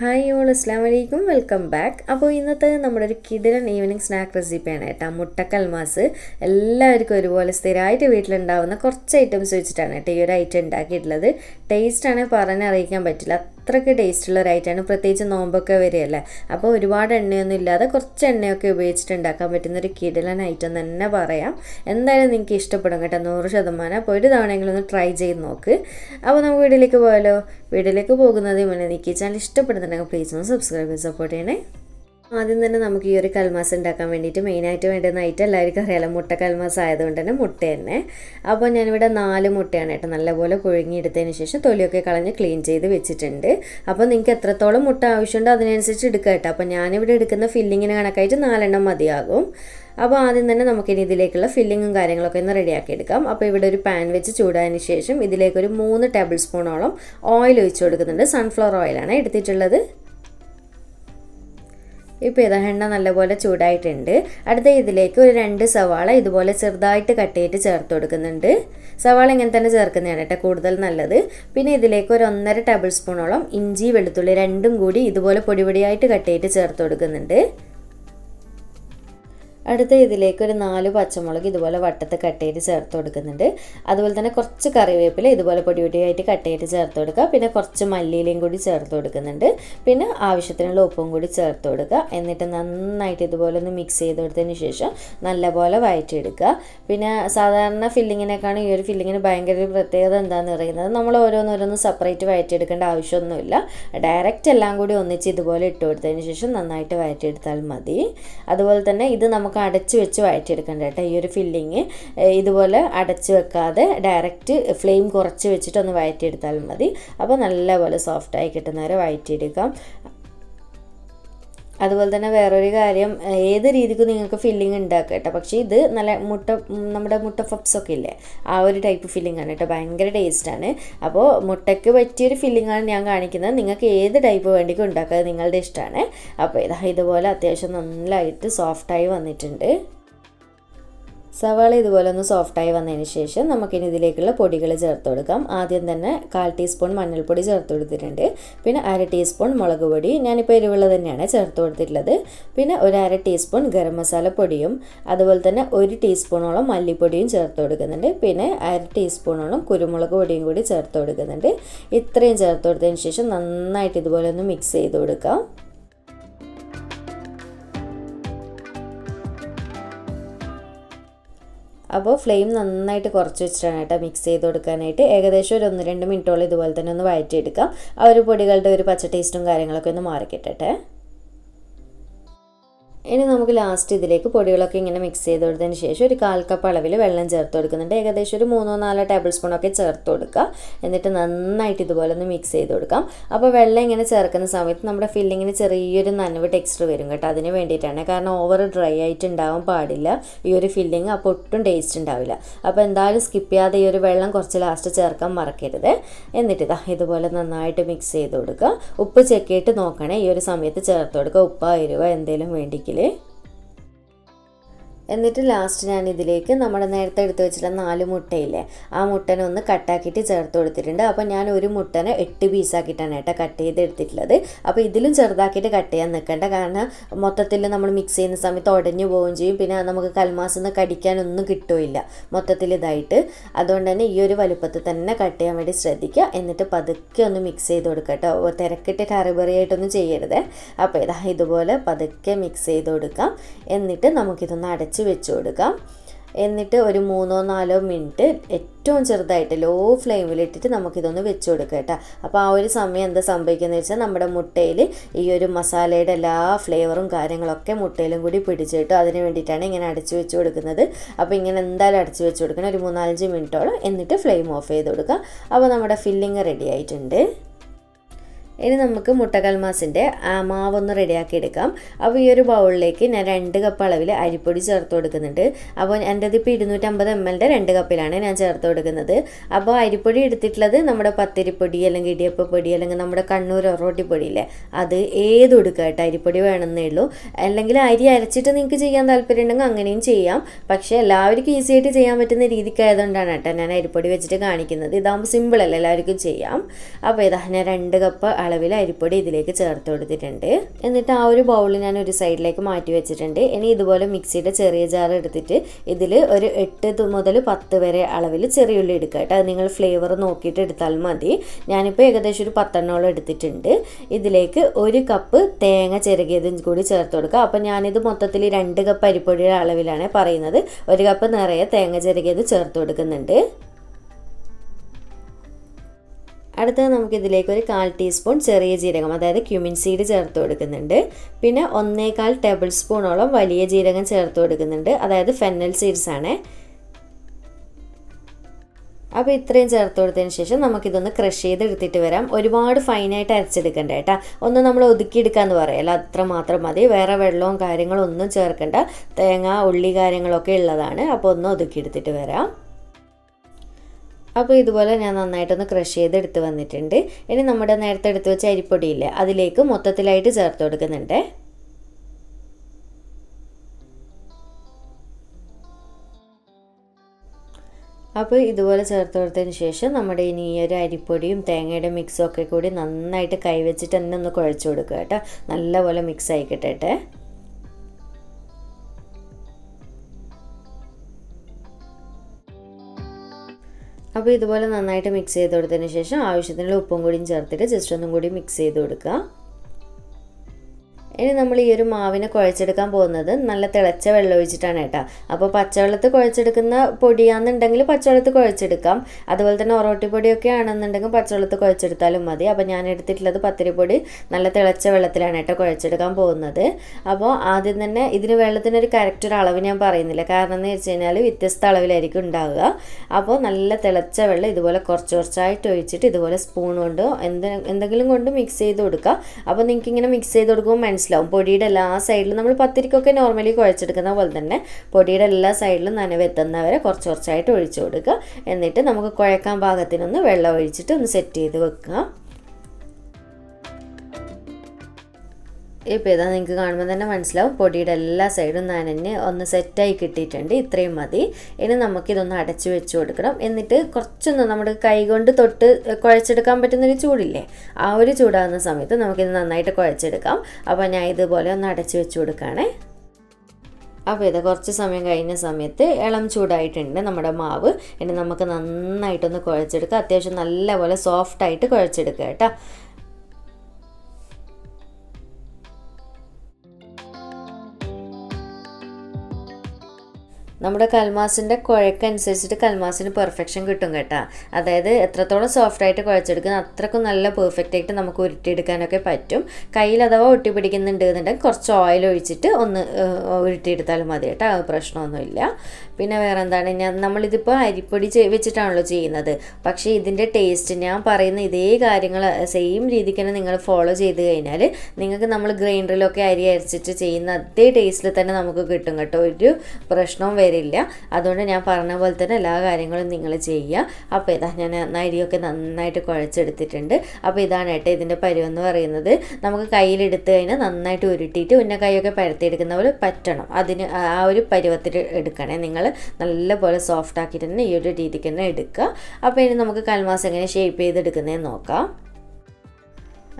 Hi all അസ്ലാം വലൈക്കും welcome back അപ്പോൾ ഇന്നത്തെ നമ്മുടെ ഒരു കിടിലൻ ഈവനിങ് സ്നാക്ക് റെസിപ്പിയാണ് കേട്ടോ. മുട്ടക്കൽമാസ്. എല്ലാവർക്കും ഒരുപോലെ സ്ഥിരമായിട്ട് വീട്ടിലുണ്ടാവുന്ന കുറച്ച് ഐറ്റംസ് വെച്ചിട്ടാണ് കേട്ടോ ഈ ഒരു ഐറ്റം ഉണ്ടാക്കിയിട്ടുള്ളത്. ടേസ്റ്റാണ് പറഞ്ഞറിയിക്കാൻ പറ്റില്ല. അത്രയ്ക്ക് ടേസ്റ്റുള്ള ഒരു ഐറ്റമാണ് പ്രത്യേകിച്ച് നോമ്പൊക്കെ വരികയല്ലേ അപ്പോൾ ഒരുപാട് എണ്ണയൊന്നും ഇല്ലാതെ കുറച്ച് എണ്ണയൊക്കെ ഉപയോഗിച്ചിട്ട് ഉണ്ടാക്കാൻ പറ്റുന്ന ഒരു കിടലൻ ഐറ്റം തന്നെ പറയാം. എന്തായാലും നിങ്ങൾക്ക് ഇഷ്ടപ്പെടും കേട്ടോ. നൂറ് ശതമാനം. അപ്പോൾ ഒരു തവണയെങ്കിലും ഒന്ന് ട്രൈ ചെയ്ത് നോക്ക്. അപ്പോൾ നമുക്ക് വീട്ടിലേക്ക് പോയാലോ? വീട്ടിലേക്ക് പോകുന്നതിന് മുന്നേ എനിക്ക് ചാനൽ ഇഷ്ടപ്പെടുന്നുണ്ടെങ്കിൽ പ്ലീസ് ഒന്ന് സബ്സ്ക്രൈബ് ചെയ്ത് സപ്പോർട്ട് ചെയ്യണേ. ആദ്യം തന്നെ നമുക്ക് ഈ ഒരു കൽമാസ് ഉണ്ടാക്കാൻ വേണ്ടിയിട്ട് മെയിനായിട്ട് വേണ്ടുന്ന ഐറ്റം എല്ലാവർക്കും അറിയാലോ മുട്ട കൽമാസ് ആയതുകൊണ്ട് തന്നെ മുട്ട തന്നെ. അപ്പോൾ ഞാനിവിടെ നാല് മുട്ടയാണ് കേട്ടോ നല്ലപോലെ പുഴുങ്ങിയെടുത്തതിന് ശേഷം തൊലിയൊക്കെ കളഞ്ഞ് ക്ലീൻ ചെയ്ത് വെച്ചിട്ടുണ്ട്. അപ്പോൾ നിങ്ങൾക്ക് എത്രത്തോളം മുട്ട ആവശ്യമുണ്ടോ അതിനനുസരിച്ച് എടുക്കുക കേട്ടോ. അപ്പോൾ ഞാനിവിടെ എടുക്കുന്ന ഫില്ലിങ്ങിന് കണക്കായിട്ട് നാലെണ്ണം മതിയാകും. അപ്പോൾ ആദ്യം തന്നെ നമുക്കിനി ഇതിലേക്കുള്ള ഫില്ലിങ്ങും കാര്യങ്ങളൊക്കെ ഒന്ന് റെഡിയാക്കി എടുക്കാം. അപ്പോൾ ഇവിടെ ഒരു പാൻ വെച്ച് ചൂടായതിന് ശേഷം ഇതിലേക്കൊരു മൂന്ന് ടേബിൾ സ്പൂണോളം ഓയിൽ ഒഴിച്ചു കൊടുക്കുന്നുണ്ട്. സൺഫ്ലവർ ഓയിലാണ് എടുത്തിട്ടുള്ളത്. ഇപ്പോൾ ഇതാ നല്ലപോലെ ചൂടായിട്ടുണ്ട്. അടുത്ത ഇതിലേക്ക് ഒരു രണ്ട് സവാള ഇതുപോലെ ചെറുതായിട്ട് കട്ട് ചെയ്തിട്ട് ചേർത്ത് കൊടുക്കുന്നുണ്ട്. സവാള ഇങ്ങനെ തന്നെ ചേർക്കുന്നതാണ് കേട്ടോ കൂടുതൽ നല്ലത്. പിന്നെ ഇതിലേക്ക് ഒരു ഒന്നര ടേബിൾ സ്പൂണോളം ഇഞ്ചി വെളുത്തുള്ളി രണ്ടും കൂടി ഇതുപോലെ പൊടിപൊടിയായിട്ട് കട്ട് ചെയ്തിട്ട് ചേർത്ത് കൊടുക്കുന്നുണ്ട്. അടുത്ത ഇതിലേക്ക് ഒരു നാല് പച്ചമുളക് ഇതുപോലെ വട്ടത്ത് കട്ട് ചെയ്ത് ചേർത്ത് കൊടുക്കുന്നുണ്ട്. അതുപോലെ തന്നെ കുറച്ച് കറിവേപ്പില ഇതുപോലെ പൊടി പൊടിയായിട്ട് കട്ട് ചെയ്ത് ചേർത്ത് കൊടുക്കുക. പിന്നെ കുറച്ച് മല്ലിയിലയും കൂടി ചേർത്ത് കൊടുക്കുന്നുണ്ട്. പിന്നെ ആവശ്യത്തിനുള്ള ഉപ്പും കൂടി ചേർത്ത് കൊടുക്കുക. എന്നിട്ട് നന്നായിട്ട് ഇതുപോലെ ഒന്ന് മിക്സ് ചെയ്ത് കൊടുത്തതിന് ശേഷം നല്ലപോലെ വയറ്റിയെടുക്കുക. പിന്നെ സാധാരണ ഫില്ലിങ്ങിനേക്കാളും ഈ ഒരു ഫില്ലിങ്ങിന് ഭയങ്കര ഒരു പ്രത്യേകത എന്താണെന്ന് പറയുന്നത് നമ്മൾ ഓരോന്നോരോന്ന് സെപ്പറേറ്റ് വയറ്റിയെടുക്കേണ്ട ആവശ്യമൊന്നുമില്ല. ഡയറക്റ്റ് എല്ലാം കൂടി ഒന്നിച്ച് ഇതുപോലെ ഇട്ട് കൊടുത്തതിന് ശേഷം നന്നായിട്ട് വയറ്റിയെടുത്താൽ മതി. അതുപോലെ തന്നെ ഇത് നമുക്ക് അടച്ച് വെച്ച് വഴറ്റിയെടുക്കണ്ട കേട്ടോ. ഈ ഒരു ഫില്ലിങ് ഇതുപോലെ അടച്ചു വെക്കാതെ ഡയറക്റ്റ് ഫ്ലെയിം കുറച്ച് വെച്ചിട്ട് ഒന്ന് വഴറ്റിയെടുത്താൽ മതി. അപ്പോൾ നല്ലപോലെ സോഫ്റ്റായി കിട്ടുന്നവരെ വഴറ്റിയെടുക്കാം. അതുപോലെ തന്നെ വേറൊരു കാര്യം ഏത് രീതിക്കും നിങ്ങൾക്ക് ഫില്ലിംഗ് ഉണ്ടാക്കുക കേട്ടോ. പക്ഷേ ഇത് നല്ല മുട്ട നമ്മുടെ മുട്ട പപ്സ് ഒക്കെ ഇല്ലേ ആ ഒരു ടൈപ്പ് ഫില്ലിംഗ് ആണ് കേട്ടോ. ഭയങ്കര ടേസ്റ്റാണ് അപ്പോൾ മുട്ടയ്ക്ക് പറ്റിയൊരു ഫില്ലിംഗ് ആണ് ഞാൻ കാണിക്കുന്നത്. നിങ്ങൾക്ക് ഏത് ടൈപ്പ് വേണ്ടിക്കും ഉണ്ടാക്കുക നിങ്ങളുടെ ഇഷ്ടമാണ്. അപ്പോൾ ഇതാ ഇതുപോലെ അത്യാവശ്യം നന്നായിട്ട് സോഫ്റ്റായി വന്നിട്ടുണ്ട്. സവാള ഇതുപോലെ ഒന്ന് സോഫ്റ്റായി വന്നതിന് ശേഷം നമുക്കിനി ഇതിലേക്കുള്ള പൊടികൾ ചേർത്ത് കൊടുക്കാം ആദ്യം തന്നെ കാൽ ടീസ്പൂൺ മഞ്ഞൾപ്പൊടി ചേർത്ത് കൊടുത്തിട്ടുണ്ട് പിന്നെ അര ടീസ്പൂൺ മുളക് പൊടി ഞാനിപ്പോൾ എരിവുള്ള തന്നെയാണ് ചേർത്ത് കൊടുത്തിട്ടുള്ളത് പിന്നെ ഒരു അര ടീസ്പൂൺ ഗരം മസാല പൊടിയും അതുപോലെ തന്നെ ഒരു ടീസ്പൂണോളം മല്ലിപ്പൊടിയും ചേർത്ത് കൊടുക്കുന്നുണ്ട് പിന്നെ അര ടീസ്പൂണോളം കുരുമുളക് പൊടിയും കൂടി ചേർത്ത് കൊടുക്കുന്നുണ്ട് ഇത്രയും ചേർത്ത് കൊടുത്തതിന് ശേഷം നന്നായിട്ട് ഇതുപോലെ ഒന്ന് മിക്സ് ചെയ്ത് കൊടുക്കാം. അപ്പോൾ ഫ്ലെയിം നന്നായിട്ട് കുറച്ച് വെച്ചിട്ടാണ് കേട്ടോ മിക്സ് ചെയ്ത് കൊടുക്കാനായിട്ട്. ഏകദേശം ഒരു ഒന്ന് രണ്ട് മിനിറ്റോളം ഇതുപോലെ തന്നെ ഒന്ന് വഴറ്റിയെടുക്കാം. ആ ഒരു പൊടികളുടെ ഒരു പച്ച ടേസ്റ്റും കാര്യങ്ങളൊക്കെ ഒന്ന് മാറിക്കിട്ടട്ടെ. ഇനി നമുക്ക് ലാസ്റ്റ് ഇതിലേക്ക് പൊടികളൊക്കെ ഇങ്ങനെ മിക്സ് ചെയ്ത് കൊടുത്തതിന് ശേഷം ഒരു കാൽ കപ്പ് അളവിൽ വെള്ളം ചേർത്ത് കൊടുക്കുന്നുണ്ട്. ഏകദേശം ഒരു മൂന്നോ നാലോ ടേബിൾ സ്പൂണൊക്കെ ചേർത്ത് കൊടുക്കുക. എന്നിട്ട് നന്നായിട്ട് ഇതുപോലെ ഒന്ന് മിക്സ് ചെയ്ത് കൊടുക്കാം. അപ്പോൾ വെള്ളം ഇങ്ങനെ ചേർക്കുന്ന സമയത്ത് നമ്മുടെ ഫില്ലിങ്ങിന് ചെറിയൊരു നനവ് ടെക്സ്ചർ വരും കേട്ടോ. അതിന് വേണ്ടിയിട്ടാണ്. കാരണം ഓവർ ഡ്രൈ ആയിട്ട് ഉണ്ടാവാൻ പാടില്ല. ഈ ഒരു ഫില്ലിങ് അപ്പോൾ ഒട്ടും ടേസ്റ്റ് ഉണ്ടാവില്ല. അപ്പോൾ എന്തായാലും സ്കിപ്പ് ചെയ്യാതെ ഈ ഒരു വെള്ളം കുറച്ച് ലാസ്റ്റ് ചേർക്കാൻ മറക്കരുത്. എന്നിട്ട് ഇതാ ഇതുപോലെ നന്നായിട്ട് മിക്സ് ചെയ്ത് കൊടുക്കുക. ഉപ്പ് ചെക്കിയിട്ട് നോക്കണേ. ഈ ഒരു സമയത്ത് ചേർത്ത് കൊടുക്കുക. ഉപ്പ് എരിവ എന്തെങ്കിലും ¿vale? എന്നിട്ട് ലാസ്റ്റ് ഞാൻ ഇതിലേക്ക് നമ്മുടെ നേരത്തെ എടുത്ത് വെച്ചിട്ടുള്ള നാല് മുട്ടയില്ലേ ആ മുട്ടനെ ഒന്ന് കട്ടാക്കിയിട്ട് ചേർത്ത് കൊടുത്തിട്ടുണ്ട്. അപ്പോൾ ഞാൻ ഒരു മുട്ടനെ എട്ട് പീസാക്കിയിട്ടാണ് കേട്ടോ കട്ട് ചെയ്ത് എടുത്തിട്ടുള്ളത്. അപ്പോൾ ഇതിലും ചെറുതാക്കിയിട്ട് കട്ട് ചെയ്യാൻ നിൽക്കേണ്ട. കാരണം മൊത്തത്തിൽ നമ്മൾ മിക്സ് ചെയ്യുന്ന സമയത്ത് ഉടഞ്ഞു പോവുകയും ചെയ്യും. പിന്നെ നമുക്ക് കൽമാസം നിന്ന് കടിക്കാനൊന്നും കിട്ടുമില്ല മൊത്തത്തിൽ ഇതായിട്ട്. അതുകൊണ്ട് തന്നെ ഈ ഒരു വലുപ്പത്തിൽ തന്നെ കട്ട് ചെയ്യാൻ വേണ്ടി ശ്രദ്ധിക്കുക. എന്നിട്ട് പതുക്കെ ഒന്ന് മിക്സ് ചെയ്ത് കൊടുക്കുക കേട്ടോ. തിരക്കിട്ടിട്ട് അറിബറിയായിട്ടൊന്നും ചെയ്യരുത്. അപ്പോൾ ഇതാ ഇതുപോലെ പതുക്കെ മിക്സ് ചെയ്ത് കൊടുക്കാം. എന്നിട്ട് നമുക്കിതൊന്ന് അടച്ച് വെച്ച് കൊടുക്കാം. എന്നിട്ട് ഒരു മൂന്നോ നാലോ മിനിറ്റ് ഏറ്റവും ചെറുതായിട്ട് ലോ ഫ്ലെയിമിൽ ഇട്ടിട്ട് നമുക്കിതൊന്ന് വെച്ച് കൊടുക്കുക കേട്ടോ. അപ്പോൾ ആ ഒരു സമയം എന്താ സംഭവിക്കുന്നത് വെച്ചാൽ നമ്മുടെ മുട്ടയിൽ ഈ ഒരു മസാലയുടെ എല്ലാ ഫ്ലേവറും കാര്യങ്ങളൊക്കെ മുട്ടയിലും കൂടി പിടിച്ചിട്ട് അതിന് വേണ്ടിയിട്ടാണ് ഇങ്ങനെ അടച്ചു വെച്ച് കൊടുക്കുന്നത്. അപ്പോൾ ഇങ്ങനെ എന്തായാലും അടച്ചു വെച്ച് കൊടുക്കണം. ഒരു മൂന്നാലഞ്ച് മിനിറ്റോളം എന്നിട്ട് ഫ്ലെയിം ഓഫ് ചെയ്ത് കൊടുക്കുക അപ്പോൾ നമ്മുടെ ഫില്ലിങ് റെഡി ആയിട്ടുണ്ട്. ഇനി നമുക്ക് മുട്ടക്കൽമാസിന്റെ മാവൊന്ന് റെഡിയാക്കി എടുക്കാം അപ്പോൾ ഈ ഒരു ബൗളിലേക്ക് ഞാൻ രണ്ട് കപ്പ് അളവിൽ അരിപ്പൊടി ചേർത്ത് കൊടുക്കുന്നുണ്ട്. അപ്പോൾ എന്റെ ഇപ്പോൾ ഇരുന്നൂറ്റമ്പത് എം എല്ലിന്റെ രണ്ട് കപ്പിലാണ് ഞാൻ ചേർത്ത് കൊടുക്കുന്നത്. അപ്പോൾ അരിപ്പൊടി എടുത്തിട്ടുള്ളത് നമ്മുടെ പത്തിരിപ്പൊടി അല്ലെങ്കിൽ ഇടിയപ്പപ്പൊടി അല്ലെങ്കിൽ നമ്മുടെ കണ്ണൂർ ഒറോട്ടി പൊടിയില്ലേ അത് ഏത് എടുക്കുക കേട്ടോ? അരിപ്പൊടി വേണമെന്നേ ഉള്ളൂ. അല്ലെങ്കിൽ അരി അരച്ചിട്ട് നിങ്ങൾക്ക് ചെയ്യാൻ താല്പര്യം ഉണ്ടെങ്കിൽ അങ്ങനെയും ചെയ്യാം. പക്ഷേ എല്ലാവർക്കും ഈസി ആയിട്ട് ചെയ്യാൻ പറ്റുന്ന രീതിക്കായതുകൊണ്ടാണ് കേട്ടോ ഞാൻ അരിപ്പൊടി വെച്ചിട്ട് കാണിക്കുന്നത്. ഇതാകുമ്പോൾ സിമ്പിൾ അല്ല? എല്ലാവർക്കും ചെയ്യാം. അപ്പോൾ ഇതാ ഞാൻ രണ്ട് കപ്പ് അളവിൽ അരിപ്പൊടി ഇതിലേക്ക് ചേർത്ത് കൊടുത്തിട്ടുണ്ട്. എന്നിട്ട് ആ ഒരു ബൗൾ ഞാൻ ഒരു സൈഡിലേക്ക് മാറ്റി വെച്ചിട്ടുണ്ട്. ഇനി ഇതുപോലെ മിക്സിയുടെ ചെറിയ ജാർ എടുത്തിട്ട് ഇതിൽ ഒരു എട്ട് മുതൽ പത്ത് വരെ അളവിൽ ചെറിയ ഉള്ളി എടുക്കുക കേട്ടോ. നിങ്ങൾ ഫ്ലേവർ നോക്കിയിട്ട് എടുത്താൽ മതി. ഞാനിപ്പോൾ ഏകദേശം ഒരു പത്തെണ്ണോളം എടുത്തിട്ടുണ്ട്. ഇതിലേക്ക് ഒരു കപ്പ് തേങ്ങ ചിരകിയതും കൂടി ചേർത്ത് കൊടുക്കുക. അപ്പോൾ ഞാനിത് മൊത്തത്തിൽ രണ്ട് കപ്പ് അരിപ്പൊടിയുടെ അളവിലാണ് പറയുന്നത്. ഒരു കപ്പ് നിറയെ തേങ്ങ ചിരകിയത് ചേർത്ത് കൊടുക്കുന്നുണ്ട്. അടുത്തത് നമുക്കിതിലേക്ക് ഒരു കാൽ ടീസ്പൂൺ ചെറിയ ജീരകം അതായത് ക്യുമിൻ സീഡ് ചേർത്ത് കൊടുക്കുന്നുണ്ട്. പിന്നെ ഒന്നേകാൽ ടേബിൾ സ്പൂണോളം വലിയ ജീരകം ചേർത്ത് കൊടുക്കുന്നുണ്ട് അതായത് ഫെന്നൽ സീഡ്സ് ആണ്. അപ്പോൾ ഇത്രയും ചേർത്ത് കൊടുത്തതിന് ശേഷം നമുക്കിതൊന്ന് ക്രഷ് ചെയ്ത് എടുത്തിട്ട് വരാം. ഒരുപാട് ഫൈനായിട്ട് അരച്ചെടുക്കണ്ട കേട്ടോ. ഒന്ന് നമ്മൾ ഒതുക്കിയെടുക്കാന്ന് പറയല്ല അത്ര മാത്രം മതി. വേറെ വെള്ളവും കാര്യങ്ങളും ഒന്നും ചേർക്കണ്ട. തേങ്ങ ഉള്ളി കാര്യങ്ങളൊക്കെ ഉള്ളതാണ്. അപ്പോൾ ഒന്ന് ഒതുക്കിയെടുത്തിട്ട് വരാം. അപ്പോൾ ഇതുപോലെ ഞാൻ നന്നായിട്ടൊന്ന് ക്രഷ് ചെയ്ത് എടുത്ത് വന്നിട്ടുണ്ട്. ഇനി നമ്മുടെ നേരത്തെ എടുത്ത് വെച്ച അരിപ്പൊടിയില്ലേ അതിലേക്ക് മൊത്തത്തിലായിട്ട് ചേർത്ത് കൊടുക്കുന്നുണ്ട്. അപ്പോൾ ഇതുപോലെ ചേർത്ത് കൊടുത്തതിന് ശേഷം നമ്മുടെ ഇനി ഈ ഒരു അരിപ്പൊടിയും തേങ്ങയുടെ മിക്സും ഒക്കെ കൂടി നന്നായിട്ട് കൈവച്ചിട്ട് തന്നെ ഒന്ന് കുഴച്ച് കൊടുക്കുക കേട്ടോ. നല്ലപോലെ മിക്സ് ആയിക്കിട്ടെ അപ്പോൾ ഇതുപോലെ നന്നായിട്ട് മിക്സ് ചെയ്ത് കൊടുത്തതിന് ശേഷം ആവശ്യത്തിനുള്ള ഉപ്പും കൂടിയും ചേർത്തിട്ട് ജസ്റ്റ് ഒന്നും കൂടി മിക്സ് ചെയ്ത് കൊടുക്കുക. ഇനി നമ്മൾ ഈ ഒരു മാവിനെ കുഴച്ചെടുക്കാൻ പോകുന്നത് നല്ല തിളച്ച വെള്ളം ഒഴിച്ചിട്ടാണ് കേട്ടോ. അപ്പോൾ പച്ചവെള്ളത്ത് കുഴച്ചെടുക്കുന്ന പൊടിയാണെന്നുണ്ടെങ്കിൽ പച്ചവെള്ളത്ത് കുഴച്ചെടുക്കാം. അതുപോലെ തന്നെ ഒറോട്ടിപ്പൊടിയൊക്കെ ആണെന്നുണ്ടെങ്കിൽ പച്ചവെള്ളത്ത് കുഴച്ചെടുത്താലും മതി. അപ്പോൾ ഞാൻ എടുത്തിട്ടുള്ളത് പത്തിരിപ്പൊടി നല്ല തിളച്ച വെള്ളത്തിലാണ് കേട്ടോ കുഴച്ചെടുക്കാൻ പോകുന്നത്. അപ്പോൾ ആദ്യം തന്നെ ഇതിന് വെള്ളത്തിനൊരു കറക്റ്റ് ഒരു അളവ് ഞാൻ പറയുന്നില്ല. കാരണം എന്ന് വെച്ച് കഴിഞ്ഞാൽ വ്യത്യസ്ത അളവിലായിരിക്കും ഉണ്ടാവുക. അപ്പോൾ നല്ല തിളച്ച വെള്ളം ഇതുപോലെ കുറച്ച് കുറച്ചായിട്ട് ഒഴിച്ചിട്ട് ഇതുപോലെ സ്പൂൺ കൊണ്ടോ എന്തെങ്കിലും കൊണ്ട് മിക്സ് ചെയ്ത് കൊടുക്കുക അപ്പോൾ നിങ്ങൾക്ക് ഇങ്ങനെ മിക്സ് ചെയ്ത് കൊടുക്കുമ്പോൾ പൊടിയുടെ എല്ലാ സൈഡിലും നമ്മൾ പത്തിരിക്കൊക്കെ നോർമലി കുഴച്ചെടുക്കുന്ന പോലെ തന്നെ പൊടിയുടെ എല്ലാ സൈഡിലും നനവെത്തുന്നവരെ കുറച്ച് കുറച്ചായിട്ട് ഒഴിച്ചു കൊടുക്കുക. എന്നിട്ട് നമുക്ക് കുഴക്കാൻ പാകത്തിനൊന്ന് വെള്ളം ഒഴിച്ചിട്ട് ഒന്ന് സെറ്റ് ചെയ്ത് വെക്കുക. ഇപ്പോൾ ഇതാ നിങ്ങൾക്ക് കാണുമ്പോൾ തന്നെ മനസ്സിലാവും. പൊടിയുടെ എല്ലാ സൈഡും നനഞ്ഞ് ഒന്ന് സെറ്റായി കിട്ടിയിട്ടുണ്ട്. ഇത്രയും മതി. ഇനി നമുക്കിതൊന്ന് അടച്ചു വെച്ച് കൊടുക്കണം. എന്നിട്ട് കുറച്ചൊന്ന് നമ്മുടെ കൈ കൊണ്ട് തൊട്ട് കുഴച്ചെടുക്കാൻ പറ്റുന്നൊരു ചൂടില്ലേ? ആ ഒരു ചൂടാകുന്ന സമയത്ത് നമുക്കിത് നന്നായിട്ട് കുഴച്ചെടുക്കാം. അപ്പോൾ ഞാൻ ഇതുപോലെ ഒന്ന് അടച്ചു വെച്ച് കൊടുക്കുകയാണേ അപ്പോൾ ഇത് കുറച്ച് സമയം കഴിഞ്ഞ സമയത്ത് ഇളം ചൂടായിട്ടുണ്ട് നമ്മുടെ മാവ്. ഇനി നമുക്ക് നന്നായിട്ടൊന്ന് കുഴച്ചെടുക്കുക അത്യാവശ്യം നല്ലപോലെ സോഫ്റ്റായിട്ട് കുഴച്ചെടുക്കുക കേട്ടോ. നമ്മുടെ കൽമാസിന്റെ കുഴക്കനുസരിച്ചിട്ട് കൽമാസിന് പെർഫെക്ഷൻ കിട്ടും കേട്ടോ. അതായത് എത്രത്തോളം സോഫ്റ്റ് ആയിട്ട് കുഴച്ചെടുക്കുന്ന അത്രക്കും നല്ല പെർഫെക്റ്റ് ആയിട്ട് നമുക്ക് ഉരുട്ടിയെടുക്കാനൊക്കെ പറ്റും. കയ്യിൽ അഥവാ ഒട്ടി പിടിക്കുന്നുണ്ട് എന്നുണ്ടെങ്കിൽ കുറച്ച് ഓയിൽ ഒഴിച്ചിട്ട് ഒന്ന് ഉരുട്ടിയെടുത്താലും മതി കേട്ടോ. പ്രശ്നമൊന്നുമില്ല. പിന്നെ വേറെ എന്താണ് ഞാൻ നമ്മളിതിപ്പോൾ അരിപ്പൊടി വെച്ചിട്ടാണല്ലോ ചെയ്യുന്നത്. പക്ഷേ ഇതിന്റെ ടേസ്റ്റ് ഞാൻ പറയുന്ന ഇതേ കാര്യങ്ങൾ സെയിം രീതിക്ക് തന്നെ നിങ്ങൾ ഫോളോ ചെയ്ത് കഴിഞ്ഞാൽ നിങ്ങൾക്ക് നമ്മൾ ഗ്രൈൻഡറിലൊക്കെ അരി അരച്ചിട്ട് ചെയ്യുന്ന അതേ ടേസ്റ്റിൽ തന്നെ നമുക്ക് കിട്ടും കേട്ടോ. ഒരു പ്രശ്നവും വരില്ല. അതുകൊണ്ട് ഞാൻ പറഞ്ഞ പോലെ തന്നെ എല്ലാ കാര്യങ്ങളും നിങ്ങൾ ചെയ്യുക അപ്പോൾ ഇതാ ഞാൻ അരിയൊക്കെ നന്നായിട്ട് കുഴച്ചെടുത്തിട്ടുണ്ട്. അപ്പോൾ ഇതാണ് കേട്ടോ ഇതിന്റെ പരുവെന്ന് പറയുന്നത്. നമുക്ക് കയ്യിലെടുത്ത് കഴിഞ്ഞാൽ നന്നായിട്ട് ഉരുട്ടിയിട്ട് ഉന്ന കൈയൊക്കെ പരത്തിയെടുക്കുന്ന പോലെ പറ്റണം. അതിന് ആ ഒരു പരുവത്തിൽ എടുക്കണേ നിങ്ങൾ നല്ലപോലെ സോഫ്റ്റ് ആക്കിയിട്ട് തന്നെ ഈ ഒരു രീതിക്ക് തന്നെ എടുക്കുക. അപ്പോൾ ഇനി നമുക്ക് കൽമാസ് എങ്ങനെ ഷേപ്പ് ചെയ്തെടുക്കുന്നതെന്ന് നോക്കാം.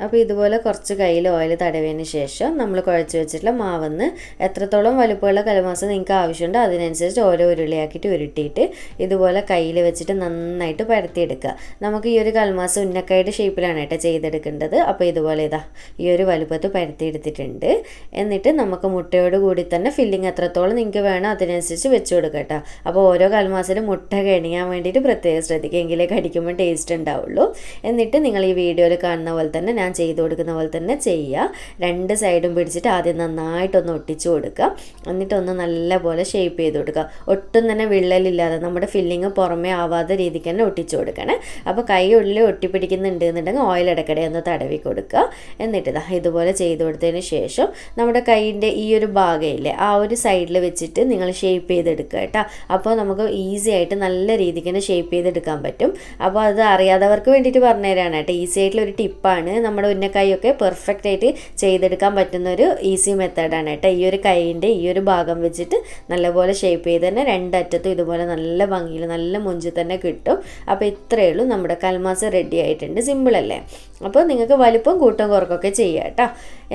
അപ്പോൾ ഇതുപോലെ കുറച്ച് കയ്യിൽ ഓയിൽ തടവിയതിന് ശേഷം നമ്മൾ കുഴച്ച് വെച്ചിട്ടുള്ള മാവെന്ന് എത്രത്തോളം വലുപ്പമുള്ള കലമാസം നിങ്ങൾക്ക് ആവശ്യമുണ്ടോ അതിനനുസരിച്ച് ഓരോ ഉരുളിയാക്കിയിട്ട് ഉരുട്ടിയിട്ട് ഇതുപോലെ കയ്യിൽ വെച്ചിട്ട് നന്നായിട്ട് പരത്തിയെടുക്കുക. നമുക്ക് ഈ ഒരു കൽമാസം ഉന്നക്കായുടെ ഷേപ്പിലാണ് കേട്ടോ ചെയ്തെടുക്കേണ്ടത്. അപ്പോൾ ഇതുപോലെ ഇതാ ഈ ഒരു വലുപ്പത്ത് പരത്തിയെടുത്തിട്ടുണ്ട്. എന്നിട്ട് നമുക്ക് മുട്ടയോട് കൂടി തന്നെ ഫില്ലിങ് എത്രത്തോളം നിങ്ങൾക്ക് വേണം അതിനനുസരിച്ച് വെച്ച് കൊടുക്കുക കേട്ടോ. അപ്പോൾ ഓരോ കൽമാസിലും മുട്ട കണിയാൻ വേണ്ടിയിട്ട് പ്രത്യേകം ശ്രദ്ധിക്കുക. എങ്കിലേ കടിക്കുമ്പോൾ ടേസ്റ്റ് ഉണ്ടാവുള്ളൂ. എന്നിട്ട് നിങ്ങൾ ഈ വീഡിയോയിൽ കാണുന്ന പോലെ തന്നെ ഞാൻ ചെയ്ത് കൊടുക്കുന്ന പോലെ തന്നെ ചെയ്യുക രണ്ട് സൈഡും പിടിച്ചിട്ട് ആദ്യം നന്നായിട്ടൊന്ന് ഒട്ടിച്ചു കൊടുക്കുക. എന്നിട്ടൊന്ന് നല്ലപോലെ ഷേപ്പ് ചെയ്ത് കൊടുക്കുക. ഒട്ടും തന്നെ വിള്ളലില്ലാതെ നമ്മുടെ ഫില്ലിങ് പുറമേ ആവാത്ത രീതിക്ക് തന്നെ ഒട്ടിച്ചു കൊടുക്കണേ. അപ്പോൾ കൈ ഉള്ളിൽ ഒട്ടിപ്പിടിക്കുന്നുണ്ട് എന്നുണ്ടെങ്കിൽ ഓയിൽ ഇടയ്ക്കിടെ ഒന്ന് തടവി കൊടുക്കുക. എന്നിട്ട് ഇതാ ഇതുപോലെ ചെയ്ത് കൊടുത്തതിന് ശേഷം നമ്മുടെ കൈയിന്റെ ഈ ഒരു ഭാഗമില്ലേ ആ ഒരു സൈഡിൽ വെച്ചിട്ട് നിങ്ങൾ ഷേപ്പ് ചെയ്തെടുക്കുക കേട്ടോ. അപ്പോൾ നമുക്ക് ഈസി ആയിട്ട് നല്ല രീതിക്ക് തന്നെ ഷേപ്പ് ചെയ്തെടുക്കാൻ പറ്റും. അപ്പോൾ അത് അറിയാത്തവർക്ക് വേണ്ടിയിട്ട് പറഞ്ഞുതരാണ് കേട്ടോ. ഈസി ആയിട്ടുള്ള ഒരു ടിപ്പാണ് നമ്മുടെ ഉന്നക്കായൊക്കെ പെർഫെക്റ്റ് ആയിട്ട് ചെയ്തെടുക്കാൻ പറ്റുന്ന ഒരു ഈസി മെത്തേഡാണ് കേട്ടോ. ഈ ഒരു കൈയിന്റെ ഈ ഒരു ഭാഗം വെച്ചിട്ട് നല്ലപോലെ ഷേപ്പ് ചെയ്ത് തന്നെ രണ്ടറ്റത്തും ഇതുപോലെ നല്ല ഭംഗിയിൽ നല്ല മുഞ്ചി തന്നെ കിട്ടും. അപ്പോൾ ഇത്രയേ ഉള്ളൂ. നമ്മുടെ കൽമാസ് റെഡി ആയിട്ടുണ്ട്. സിമ്പിളല്ലേ അപ്പോൾ നിങ്ങൾക്ക് വലുപ്പം കൂട്ടം കുറക്കൊക്കെ ചെയ്യാം കേട്ടോ.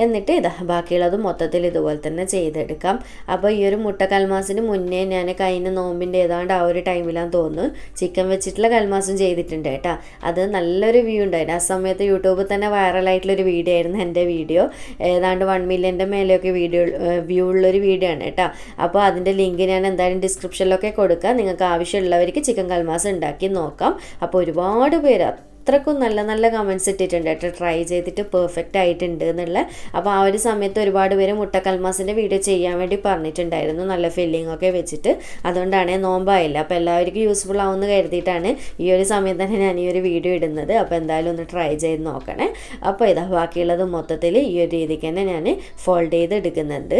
എന്നിട്ട് ഇതാ ബാക്കിയുള്ളത് മൊത്തത്തിൽ ഇതുപോലെ തന്നെ ചെയ്തെടുക്കാം. അപ്പോൾ ഈ ഒരു മുട്ട കൽമാസിന് മുന്നേ ഞാൻ കഴിഞ്ഞ നോമ്പിന്റെ ഏതാണ്ട് ആ ഒരു ടൈമിലാന്ന് തോന്നുന്നു. ചിക്കൻ വെച്ചിട്ടുള്ള കൽമാസും ചെയ്തിട്ടുണ്ട് കേട്ടോ. അത് നല്ലൊരു വ്യൂ ഉണ്ടായിരുന്നു. ആ സമയത്ത് യൂട്യൂബിൽ തന്നെ വൈറലായിട്ടുള്ളൊരു വീഡിയോ ആയിരുന്നു എന്റെ വീഡിയോ. ഏതാണ്ട് വൺ മില്യന്റെ മേലെയൊക്കെ വീഡിയോ വ്യൂ ഉള്ളൊരു വീഡിയോ ആണ് കേട്ടോ. അപ്പോൾ അതിന്റെ ലിങ്ക് ഞാൻ എന്തായാലും ഡിസ്ക്രിപ്ഷനിലൊക്കെ കൊടുക്കാം. നിങ്ങൾക്ക് ആവശ്യമുള്ളവർക്ക് ചിക്കൻ കൽമാസ് ഉണ്ടാക്കി നോക്കാം. അപ്പോൾ ഒരുപാട് പേര് അത്രക്കും നല്ല നല്ല കമൻസ് ഇട്ടിട്ടുണ്ട് കേട്ടോ. ട്രൈ ചെയ്തിട്ട് പെർഫെക്റ്റ് ആയിട്ടുണ്ട് എന്നുള്ള. അപ്പോൾ ആ ഒരു സമയത്ത് ഒരുപാട് പേര് മുട്ടക്കൽമാസിന്റെ വീഡിയോ ചെയ്യാൻ വേണ്ടി പറഞ്ഞിട്ടുണ്ടായിരുന്നു. നല്ല ഫില്ലിംഗ് ഒക്കെ വെച്ചിട്ട്. അതുകൊണ്ടാണ് നോമ്പായില്ല. അപ്പോൾ എല്ലാവർക്കും യൂസ്ഫുൾ ആവുമെന്ന് കരുതിയിട്ടാണ് ഈ ഒരു സമയത്ത് തന്നെ ഞാൻ ഈ ഒരു വീഡിയോ ഇടുന്നത്. അപ്പോൾ എന്തായാലും ഒന്ന് ട്രൈ ചെയ്ത് നോക്കണേ. അപ്പോൾ ഇതാ ബാക്കിയുള്ളത് മൊത്തത്തിൽ ഈ ഒരു രീതിക്ക് തന്നെ ഞാൻ ഫോൾഡ് ചെയ്ത് എടുക്കുന്നുണ്ട്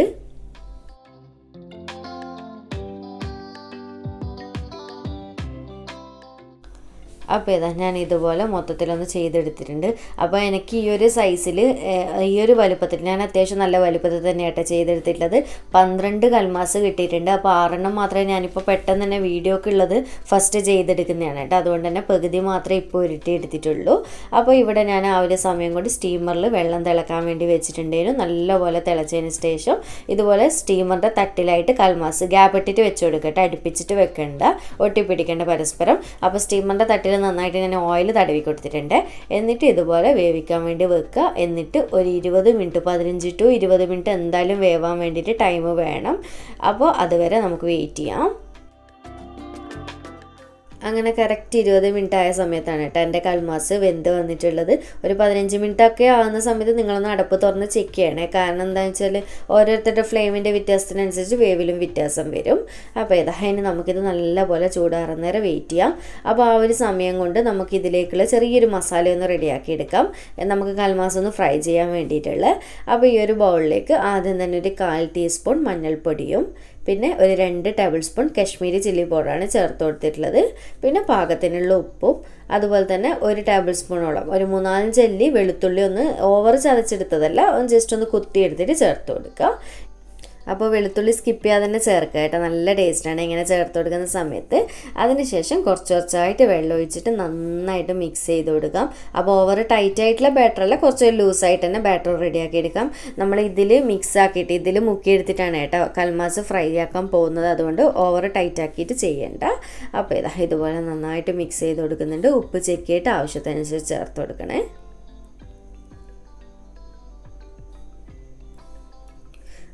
അപ്പോൾ ഇതാ ഞാൻ ഇതുപോലെ മൊത്തത്തിലൊന്ന് ചെയ്തെടുത്തിട്ടുണ്ട്. അപ്പോൾ എനിക്ക് ഈ ഒരു സൈസിൽ ഈ ഒരു വലുപ്പത്തിൽ ഞാൻ അത്യാവശ്യം നല്ല വലുപ്പത്തിൽ തന്നെ തന്നെയാട്ടോ ചെയ്തെടുത്തിട്ടുള്ളത്. പന്ത്രണ്ട് കൽമാസ് കിട്ടിയിട്ടുണ്ട്. അപ്പോൾ ആറെണ്ണം മാത്രമേ ഞാനിപ്പോൾ പെട്ടെന്ന് തന്നെ വീഡിയോക്ക് ഉള്ളത് ഫസ്റ്റ് ചെയ്തെടുക്കുന്നതാണ് കേട്ടോ. അതുകൊണ്ട് തന്നെ പകുതി മാത്രമേ ഇപ്പോൾ ഉരുട്ടി എടുത്തിട്ടുള്ളൂ. അപ്പോൾ ഇവിടെ ഞാൻ ആ ഒരു സമയം കൊണ്ട് സ്റ്റീമറിൽ വെള്ളം തിളക്കാൻ വേണ്ടി വെച്ചിട്ടുണ്ടായിരുന്നു. നല്ലപോലെ തിളച്ചതിന് ശേഷം ഇതുപോലെ സ്റ്റീമറിന്റെ തട്ടിലായിട്ട് കൽമാസ് ഗ്യാപ്പ് ഇട്ടിട്ട് വെച്ച് കൊടുക്കട്ടെ അടുപ്പിച്ചിട്ട് വെക്കണ്ട. ഒട്ടിപ്പിടിക്കേണ്ട പരസ്പരം. അപ്പോൾ സ്റ്റീമറിന്റെ തട്ടിൽ നന്നായിട്ട് ഞാൻ ഓയിൽ തടവി കൊടുത്തിട്ടുണ്ട്. എന്നിട്ട് ഇതുപോലെ വേവിക്കാൻ വേണ്ടി വെക്കുക. എന്നിട്ട് ഒരു ഇരുപത് മിനിറ്റ് പതിനഞ്ച് ടു ഇരുപത് മിനിറ്റ് എന്തായാലും വേവാൻ വേണ്ടിയിട്ട് ടൈം വേണം. അപ്പോൾ അതുവരെ നമുക്ക് വെയിറ്റ് ചെയ്യാം. അങ്ങനെ കറക്റ്റ് ഇരുപത് മിനിറ്റ് ആയ സമയത്താണ് കേട്ടോ എന്റെ കൽമാസ് വെന്ത് വന്നിട്ടുള്ളത്. ഒരു പതിനഞ്ച് മിനിറ്റ് ഒക്കെ ആകുന്ന സമയത്ത് നിങ്ങളൊന്ന് അടപ്പ് തുറന്ന് ചെക്ക് ചെയ്യണേ. കാരണം എന്താണെന്ന് വെച്ചാൽ ഓരോരുത്തരുടെ ഫ്ലെയിമിന്റെ വ്യത്യാസത്തിനനുസരിച്ച് വേവിലും വ്യത്യാസം വരും. അപ്പോൾ ഇതാ അതിന് നമുക്കിത് നല്ലപോലെ ചൂടാറുന്ന നേരം വെയിറ്റ് ചെയ്യാം. അപ്പോൾ ആ ഒരു സമയം കൊണ്ട് നമുക്ക് ഇതിലേക്കുള്ള ചെറിയൊരു മസാല ഒന്ന് റെഡിയാക്കി എടുക്കാം. നമുക്ക് കൽമാസ് ഒന്ന് ഫ്രൈ ചെയ്യാൻ വേണ്ടിയിട്ടുള്ള. അപ്പോൾ ഈ ഒരു ബൗളിലേക്ക് ആദ്യം തന്നെ ഒരു കാൽ ടീസ്പൂൺ മഞ്ഞൾപ്പൊടിയും പിന്നെ ഒരു രണ്ട് ടേബിൾ സ്പൂൺ കശ്മീരി ചില്ലി പൗഡറാണ് ചേർത്ത് കൊടുത്തിട്ടുള്ളത്. പിന്നെ പാകത്തിനുള്ള ഉപ്പും അതുപോലെ തന്നെ ഒരു ടേബിൾ സ്പൂണോളം ഒരു മൂന്നാലഞ്ച് അല്ലി വെളുത്തുള്ളി ഒന്ന് ഓവർ ചതച്ചെടുത്തതല്ല ഒന്ന് ജസ്റ്റ് ഒന്ന് കുത്തിയെടുത്തിട്ട് ചേർത്ത് കൊടുക്കുക. അപ്പോൾ വെളുത്തുള്ളി സ്കിപ്പ് ചെയ്യാതെ തന്നെ ചേർക്കുക കേട്ടോ. നല്ല ടേസ്റ്റാണ് ഇങ്ങനെ ചേർത്ത് കൊടുക്കുന്ന സമയത്ത്. അതിനുശേഷം കുറച്ച് കുറച്ചായിട്ട് വെള്ളം ഒഴിച്ചിട്ട് നന്നായിട്ട് മിക്സ് ചെയ്ത് കൊടുക്കാം. അപ്പോൾ ഓവർ ടൈറ്റ് ആയിട്ടുള്ള ബാറ്റർ അല്ല കുറച്ച് ലൂസായിട്ട് തന്നെ ബാറ്റർ റെഡിയാക്കി എടുക്കാം. നമ്മൾ ഇതിൽ മിക്സ് ആക്കിയിട്ട് ഇതിൽ മുക്കിയെടുത്തിട്ടാണ് കേട്ടോ കൽമാസ് ഫ്രൈ ആക്കാൻ പോകുന്നത്. അതുകൊണ്ട് ഓവർ ടൈറ്റ് ആക്കിയിട്ട് ചെയ്യേണ്ട. അപ്പോൾ ഇതാ ഇതുപോലെ നന്നായിട്ട് മിക്സ് ചെയ്ത് കൊടുക്കുന്നുണ്ട്. ഉപ്പ് ചെക്ക് ചെയ്തിട്ട് ആവശ്യത്തിനനുസരിച്ച് ചേർത്ത് കൊടുക്കണേ.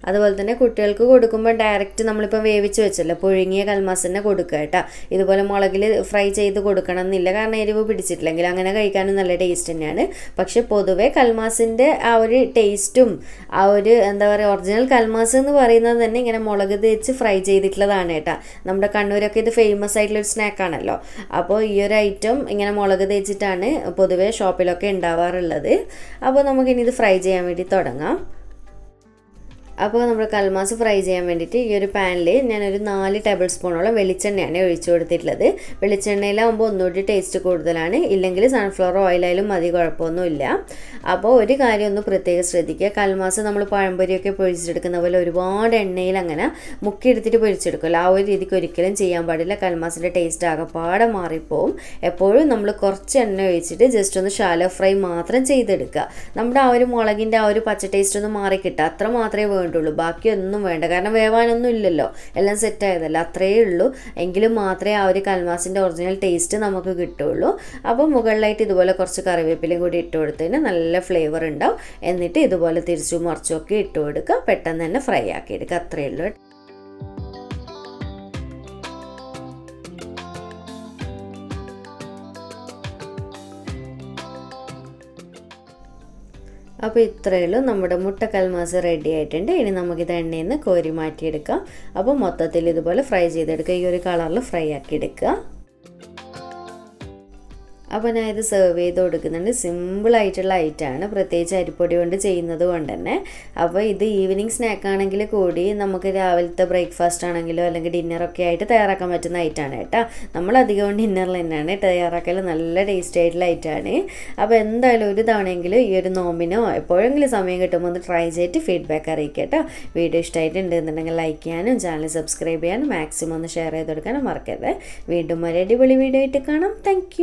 അതുപോലെ തന്നെ കുട്ടികൾക്ക് കൊടുക്കുമ്പോൾ ഡയറക്റ്റ് നമ്മളിപ്പോൾ വേവിച്ച് വെച്ചല്ലോ പുഴുങ്ങിയ കൽമാസ് തന്നെ കൊടുക്കുക കേട്ടോ. ഇതുപോലെ മുളകിൽ ഫ്രൈ ചെയ്ത് കൊടുക്കണം എന്നില്ല. കാരണം എരിവ് പിടിച്ചിട്ടില്ലെങ്കിൽ അങ്ങനെ കഴിക്കാനും നല്ല ടേസ്റ്റ് തന്നെയാണ്. പക്ഷെ പൊതുവേ കൽമാസിന്റെ ആ ഒരു ടേസ്റ്റും ആ ഒരു എന്താ പറയുക ഒറിജിനൽ കൽമാസ് എന്ന് പറയുന്നത് തന്നെ ഇങ്ങനെ മുളക് തേച്ച് ഫ്രൈ ചെയ്തിട്ടുള്ളതാണ് കേട്ടോ. നമ്മുടെ കണ്ണൂരൊക്കെ ഇത് ഫേമസ് ആയിട്ടുള്ള ഒരു സ്നാക്കാണല്ലോ അപ്പോൾ ഈ ഒരു ഐറ്റം ഇങ്ങനെ മുളക് തേച്ചിട്ടാണ് പൊതുവേ ഷോപ്പിലൊക്കെ ഉണ്ടാവാറുള്ളത്. അപ്പോൾ നമുക്കിനി ഇത് ഫ്രൈ ചെയ്യാൻ വേണ്ടി തുടങ്ങാം. അപ്പോൾ നമ്മൾ കൽമാസ് ഫ്രൈ ചെയ്യാൻ വേണ്ടിയിട്ട് ഈ ഒരു പാനിൽ ഞാനൊരു നാല് ടേബിൾ സ്പൂണോളം വെളിച്ചെണ്ണയാണ് ഒഴിച്ചു കൊടുത്തിട്ടുള്ളത്. വെളിച്ചെണ്ണയിലാകുമ്പോൾ ഒന്നുകൂടി ടേസ്റ്റ് കൂടുതലാണ്. ഇല്ലെങ്കിൽ സൺഫ്ലവർ ഓയിലായാലും മതി കുഴപ്പമൊന്നുമില്ല. അപ്പോൾ ഒരു കാര്യം ഒന്ന് പ്രത്യേകം ശ്രദ്ധിക്കുക. കൽമാസ് നമ്മൾ പഴംപൊരിയൊക്കെ പൊരിച്ചെടുക്കുന്ന പോലെ ഒരുപാട് എണ്ണയിൽ അങ്ങനെ മുക്കിയെടുത്തിട്ട് പൊരിച്ചെടുക്കുമല്ലോ. ആ ഒരു രീതിക്ക് ഒരിക്കലും ചെയ്യാൻ പാടില്ല. കൽമാസിന്റെ ടേസ്റ്റ് ആകെപ്പാടെ മാറിപ്പോവും. എപ്പോഴും നമ്മൾ കുറച്ച് എണ്ണ ഒഴിച്ചിട്ട് ജസ്റ്റ് ഒന്ന് ഷാലോ ഫ്രൈ മാത്രം ചെയ്തെടുക്കുക. നമ്മുടെ ആ ഒരു മുളകിന്റെ ആ ഒരു പച്ച ടേസ്റ്റ് ഒന്ന് മാറിക്കിട്ടുക. അത്ര മാത്രമേ വേണ്ടുള്ളൂ ബാക്കിയൊന്നും വേണ്ട. കാരണം വേവാനൊന്നും ഇല്ലല്ലോ. എല്ലാം സെറ്റ് ആയതല്ല? അത്രയേ ഉള്ളൂ. എങ്കിലും മാത്രമേ ആ ഒരു കൽമാസിന്റെ ഒറിജിനൽ ടേസ്റ്റ് നമുക്ക് കിട്ടുള്ളൂ. അപ്പോൾ മുകളിലായിട്ട് ഇതുപോലെ കുറച്ച് കറിവേപ്പിലയും കൂടി ഇട്ട് കൊടുത്തതിന് നല്ല ഫ്ലേവർ ഉണ്ടാവും. എന്നിട്ട് ഇതുപോലെ തിരിച്ചും മറിച്ചും ഒക്കെ ഇട്ട് കൊടുക്കുക. പെട്ടെന്ന് തന്നെ ഫ്രൈ ആക്കി എടുക്കുക. അത്രയേ ഉള്ളൂ അപ്പോൾ ഇത്രയേ ഉള്ളൂ നമ്മുടെ മുട്ട കൽമാസ് റെഡി ആയിട്ടുണ്ട്. ഇനി നമുക്കിത് എണ്ണയിൽ നിന്ന് കോരി മാറ്റിയെടുക്കാം. അപ്പോൾ മൊത്തത്തിൽ ഇതുപോലെ ഫ്രൈ ചെയ്തെടുക്കുക. ഈ ഒരു കളറിൽ ഫ്രൈ ആക്കി എടുക്കുക. അപ്പോൾ ഞാൻ ഇത് സെർവ് ചെയ്ത് കൊടുക്കുന്നുണ്ട്. സിമ്പിളായിട്ടുള്ള ഐറ്റമാണ് പ്രത്യേകിച്ച് അരിപ്പൊടി കൊണ്ട് ചെയ്യുന്നത് കൊണ്ട് തന്നെ. അപ്പോൾ ഇത് ഈവനിങ് സ്നാക്ക് ആണെങ്കിൽ കൂടി നമുക്ക് രാവിലത്തെ ബ്രേക്ക്ഫാസ്റ്റ് ആണെങ്കിലോ അല്ലെങ്കിൽ ഡിന്നറൊക്കെ ആയിട്ട് തയ്യാറാക്കാൻ പറ്റുന്ന ഐറ്റമാണ് കേട്ടോ. നമ്മൾ ഡിന്നറിൽ തന്നെയാണ് തയ്യാറാക്കൽ. നല്ല ടേസ്റ്റ് ആയിട്ടുള്ള ഐറ്റമാണ് അപ്പോൾ എന്തായാലും ഒരു തവണയെങ്കിലും ഈ ഒരു നോമ്പിനോ എപ്പോഴെങ്കിലും സമയം കിട്ടുമ്പോൾ ഒന്ന് ട്രൈ ചെയ്തിട്ട് ഫീഡ്ബാക്ക് അറിയിക്കുക കേട്ടോ. വീഡിയോ ഇഷ്ടമായിട്ടുണ്ട് എന്നുണ്ടെങ്കിൽ ലൈക്ക് ചെയ്യാനും ചാനൽ സബ്സ്ക്രൈബ് ചെയ്യാനും മാക്സിമം ഒന്ന് ഷെയർ ചെയ്ത് കൊടുക്കാനും മറക്കരുത്. വീണ്ടും ഒരു അടിപൊളി വീഡിയോ ആയിട്ട് കാണാം. താങ്ക്